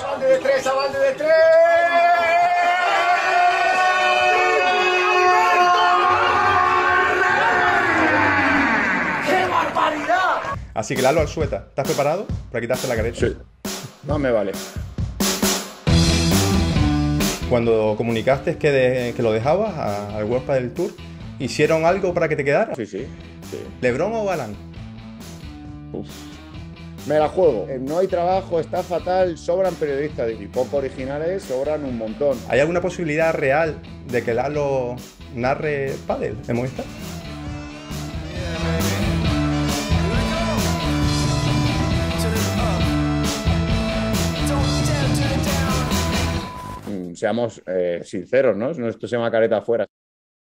¡Avante de tres, avante de tres! ¡Qué barbaridad! Así que Lalo Alsueta, ¿estás preparado para quitarte la careta? Sí. No me vale. Cuando comunicaste que, de- que lo dejabas a- al World del Tour, ¿hicieron algo para que te quedara? Sí, sí. sí. ¿Lebron o Galán? Uf. Me la juego. No hay trabajo, está fatal, sobran periodistas y poco originales, sobran un montón. ¿Hay alguna posibilidad real de que Lalo narre pádel en Movistar? Mm, Seamos eh, sinceros. No, Esto se llama careta afuera.